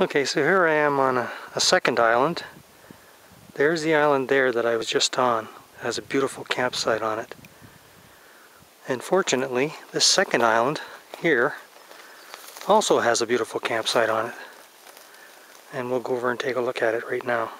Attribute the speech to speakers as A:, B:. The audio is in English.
A: Okay, so here I am on a, a, second island. There's the island there that I was just on. It has a beautiful campsite on it. And fortunately, this second island here also has a beautiful campsite on it. And we'll go over and take a look at it right now.